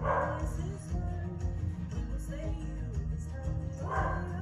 voices. People say you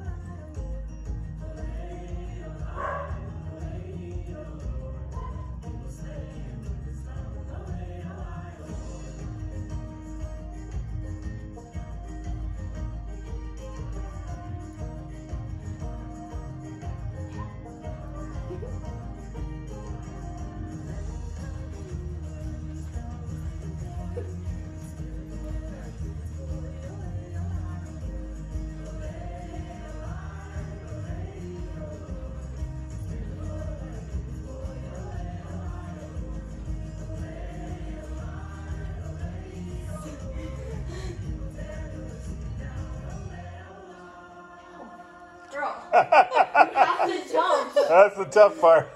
have to jump. That's the tough part.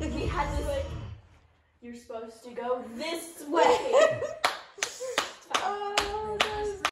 We had to like. You're supposed to go this way. Oh.